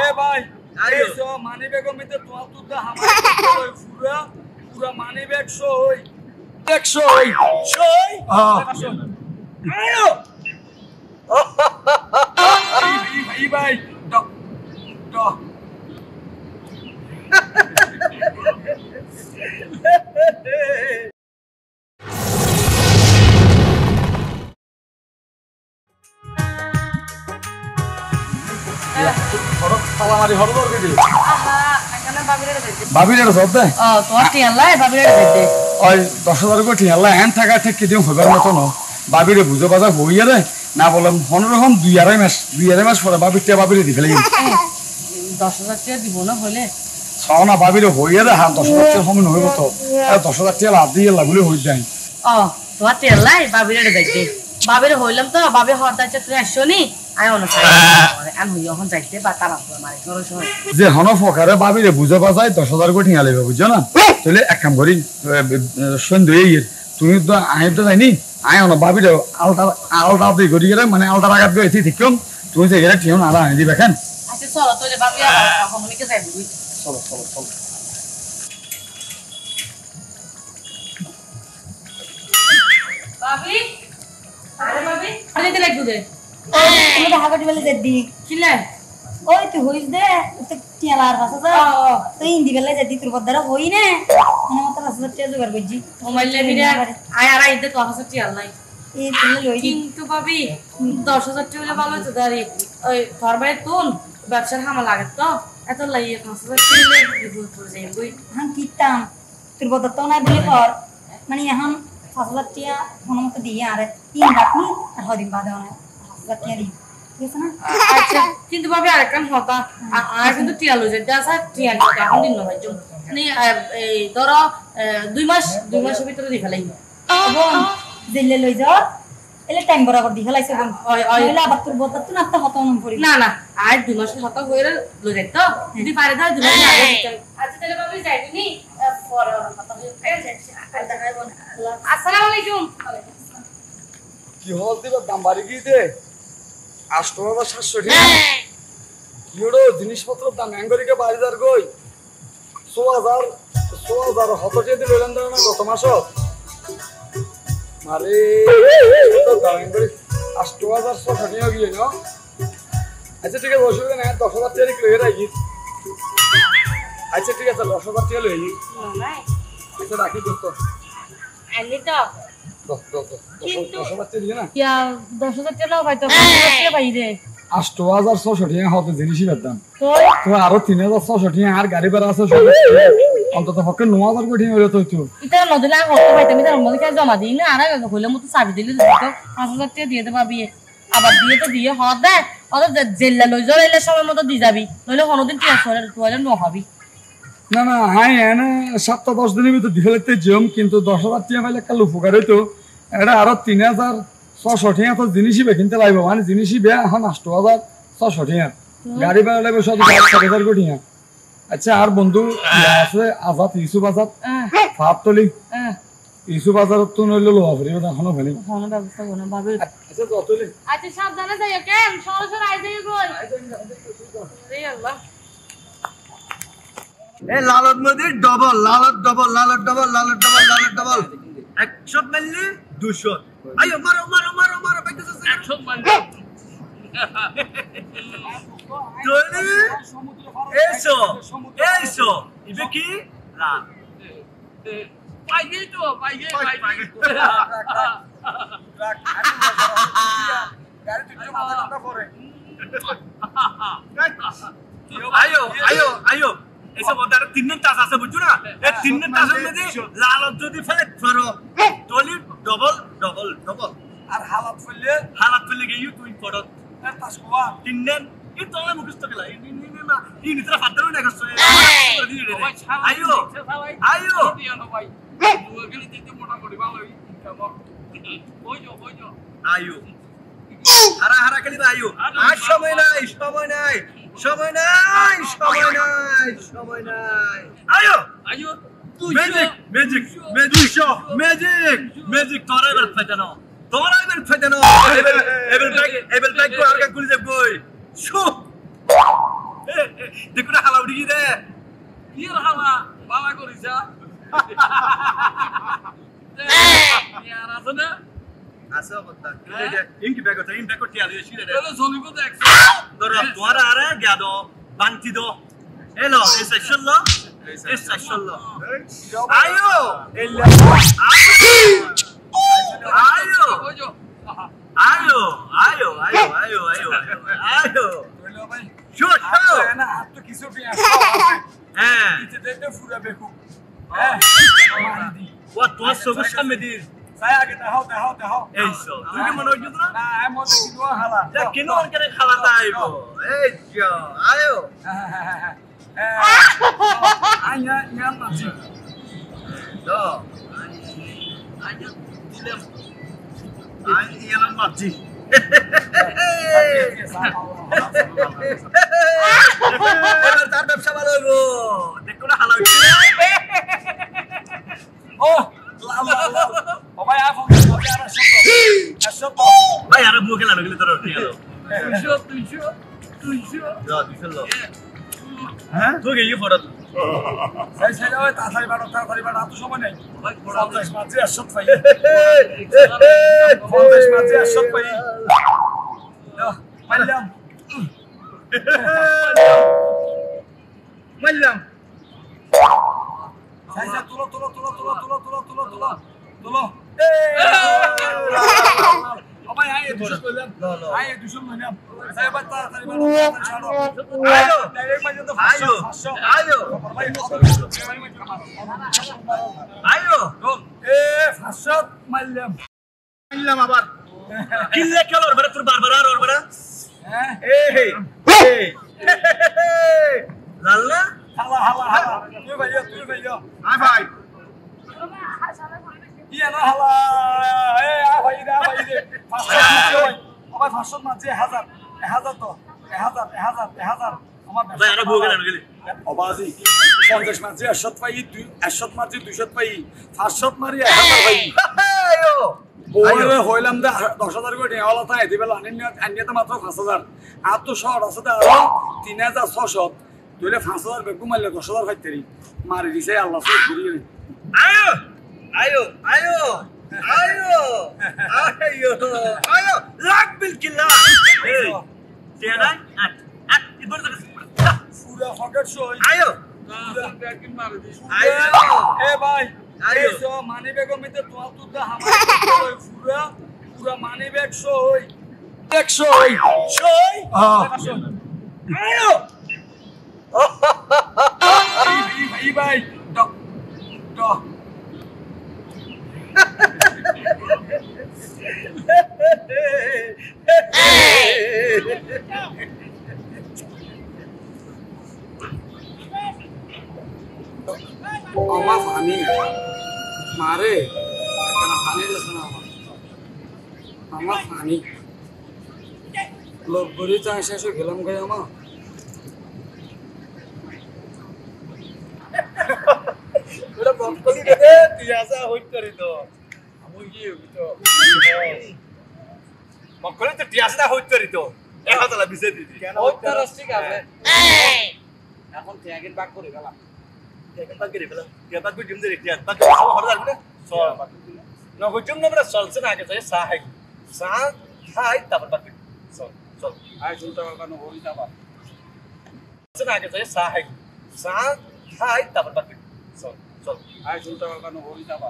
এ ভাই মানি বেগম মিতে তোমার তো হামার পুরা পুরা মানি ব্যাগ শো হই ব্যাগ শো হই সই। আয়ো। এই ভাই ভাই ড। আর সব দে ওই দশ হাজার কোটি আল্লাহ হ্যান থাকা ঠিক কি দিও হইবার মতো ন বাবিরে বুঝো বাজা হইয়া রে। না বললাম হনরকম দুই আড়াই মাস দুই আড়াই মাস পরে বাবিরটা বাবিরে দি ফেলে দশ হাজার টাকা দিব না হলে? চাও না বাবিরে হইয়া রে হ্যাঁ দশ হাজার টাকা সময় নহইব তো। দশ হাজার টাকা লাভ দিয়ে লাগুলে হই যায় ও তোমার তেল লাই বাবির এটা দেখতে হইলাম তো বাবি হওয়ার দায়িত্ব তুমি আসছো নি? আমি অনুসার আমি হই এখন যাইতে বা তারা মারি খরচ হয় যে হন ফকারে বাবিরে বুঝো বাজায় দশ হাজার কোটি আলিবে বুঝছ না? তাহলে এক কাম করি সন্ধ্যে তুমি তো আই তো যাইনি? আই অন বাবিরে আলতা আলতা গেলে মানে আলতার আঘাত গেছি ঠিক কম তুমি যে গেলে ঠিক না আনি দিবে কেন? আচ্ছা চলো বাবি চলো চলো বাবি? আরে বাবি? আরে দিতে লাগবে দে তুমি দেখা করতে বলে যেদি কিলে? ওই তুই হইস দে তো টিয়ালার পাশে তো। ও হিন্দি বেলা যেদি তোর বদারা হই না। মানে মতো পাশে টিয়া জোগাড় করছি। মোবাইল লেবিরে আয় আর আইতে দশ হাজার টাকা লাই এই তুমি লই দি কিন্তু ভাবি দশ হাজার টাকা হলে ভালো হতো দাঁড়ি। ওই ধরবাই তুন ব্যবসার হামা লাগে তো। এত লাগিয়ে পাঁচ হাজার টাকা বিপদ পড়ে যাই বই এখন কিতাম তোর তো নাই বলে কর। মানে এখন পাঁচ হাজার টিয়া কোনো মতো দিয়ে আর তিন রাখনি আর হদিন বাদে অনেক। আচ্ছা। কিন্তু ভাবি আরেকখান হতা আর কিন্তু টিয়া লই যেতে আসা এখন দিন নয় মানে এই ধরো দুই মাস দুই মাসের ভিতরে দিয়ে ফেলাই বোন জেলে লই যাও। এলে টাইম বরাবর দিয়ে ফেলাইছে বোন। ওই ওই নইলে আবার তোর বদার তো না তো হত মন করি না না। আর দুই মাসের হতা হয়ে লই যাই তো। যদি পারে তাহলে দুই মাস আগে দিতে হবে। আচ্ছা তাহলে ভাবি যাইনি পরে কথা আসসালামু আলাইকুম। কি হল দিবে দাম বাড়ি গিয়েছে আষ্ট হাজার সাতশো ঠিক কি হলো জিনিসপত্রের দাম অ্যাঙ্গরিকে বাড়ি যার গই ছ হাজার ছ হাজার হত চেয়ে লইলেন না গত মাস? তো দাম অ্যাঙ্গরি আষ্ট হাজার ছশো নিয়ে গিয়ে ন? আচ্ছা ঠিক আছে অসুবিধা নাই দশ হাজার টাকা লইয়ে রাখি। আচ্ছা ঠিক আছে দশ হাজার টাকা লই আচ্ছা রাখি দোস্ত। আইনি তো। ইয়া দশ হাজার পাইতো পাঁচ হাজার টাকা আষ্ট হাজার ছশো টাকা হতে জিনিসই পেতাম তো তো আরও তিন হাজার ছশো টাকা আর গাড়ি ভাড়া আছে অন্তত পক্ষে ন হাজার কোটি হইলে তো হইতো। এটা নদিলে হতে পাইতাম এটা মধ্যে কাজ জমা দিই না? আর হইলে মতো চাবি দিলে দিত পাঁচ হাজার টাকা দিয়ে দেবা বিয়ে। আবার দিয়ে তো দিয়ে হদ দে। অত জেল্লা লই যাও এলে সময় মতো দিয়ে যাবি। নইলে কোনোদিন টুয়ালে নহবি। না না হাই এনে সাতটা দশ দিনের ভিতর দিয়ে ফেলতে জম কিন্তু দশ হাজার টাকা পাইলে কাল উপকার হইতো। এটা আরও তিন হাজার ছশো টাকা তো জিনিসই বে কিনতে লাগবে। মানে জিনিসই বে এখন আষ্ট হাজার ছশো টাকা গাড়ি ভাড়া লাগবে সব সাত হাজার কোটি টাকা। আচ্ছা আর বন্ধু আছে আজাদ ইউসুফ আজাদ। হ্যাঁ ইউসুফ আজাদ তো নইলে লোহা ফেরি এখনও ফেলি আচ্ছা যতলি। আচ্ছা সাবধানে যাই কেন সরাসরি আই যাই কই এই আল্লাহ। এ লালত নদীর ডবল লালত ডবল লালত ডবল লালত ডবল লালত ডবল। একশো মারলি দুশো। আয়ো মারো মারো মারো মারো পাইতেছে একশো এসো এসো। ইবে কি? লাল পাইয়ে তো পাইয়ে পাইয়ে আয়ো আয়ো আয়ো। এসব ওদের তিন তাস আছে বুঝছ না? এই তিন তাসের মধ্যে লালত যদি ফেলে ফেরো তলি ডবল ডবল ডবল। আর হালাত ফেললে? হালাত গিয়ে তুই পড়ত তাস কোয়া তিন দিন কি মুখস্থ নি আয়ু হারা হারা খেলি আয়ু আর সময় নাই সময় নাই। সময় নাই সময় নাই সময় নাই। আয়ো! আইও magic magic magic magic magic তোরা এবার ফাটানো তোরা এবার ফাটানো এবার এবার ব্যাগ এবার ব্যাগ কো আর কা গুলি দেব কই শু! এ দেখো না হালা উঠি কি দে কি হালা বালা করিছা ইয়ার আছে না? তোমার আয়ো আয়ো আয়ো আয়ো আয়ো আয়ো কইলো ভাই শুট আচ্ছা, না আর তো কিছু বিয়া আছে হ্যাঁ ইতে দেতে ফুরা বেকু হ্যাঁ Sai águia da rota, da rota, da rota. Isso. Tu que mandou de lá? Ah, é moto aqui do ralar. Já que não quer ralar daí, pô. Ei, João. Aí, ó. É. Anya, nya mati. Do. Anya dilem. Anya mati. Hehehe. হ্যাঁ? তুই কি photo সাই সাই ওই তাড়াতাড়ি বাড়ো তাড়াতাড়ি বাড়ো এত সময় নেই। পঞ্চাশ মাঝে একশো পাই। পঞ্চাশ মাঝে একশো পাই। মারলাম। মারলাম। তুলো তুলো তুলো তুলো তুলো তুলো তুলো তুলো তুলো। মারলাম। আবার। কিল্লে খেলো ওর তোর বারবার আর ওর বারা হ্যাঁ। এই লাল না? হালা হালা হালা। তুই ভাইয়া তুই ভাইয়া। আয় ভাই। ইয়া না হালা এ আ ভাই রে আ ভাই রে পাঁচশো মাঝে ভাই আমার পাঁচশো মাঝে হাজার পাঁচ হাজার আর তো আছে আরও তিন হাজার ছশো তুইলে পাঁচ হাজার বেগু মারলে দশ হাজার ফাইতে মারি দিছে আল্লাহ ঘুরিয়ে আয়ো আয়ো আয়ো। అయ్యో అయ్యో అయ్యో లాక్ బిల్ కిల్లా తేడా అట్ అట్ ఇబ్బర్ దగ్గర సూర్య హగర్ షో అయ్యో అయ్యో ఏ బాయ్ అయ్యో মানি বেগম মিতে তো তো দা হামার পুরা পুরা মানি বেগ শো হই বেগ শো হই শো আয়ো ই ভাই ড ড Oma Fani, mare, karena Fani itu sama. Oma Fani, lo beri tangan saya sih gelam kayak mah. ওটা বক্তব্য দিয়ে তুই আসা হইত তো মকলে তো টিয়াসটা হইতারি তো একাতলা বিছে দিদি হইতারস ঠিক আছে এখন টিয়াগের বাক করে গেলাম টিয়াগের বাক করে না আগে যায় সাহাই সাহ হাই তারপর বাক সর সর আই চলতে পারবা না হরি যাবা সলছে না আগে যায় সাহাই সাহ হাই তারপর বাক সর সর আই চলতে পারবা না হরি যাবা।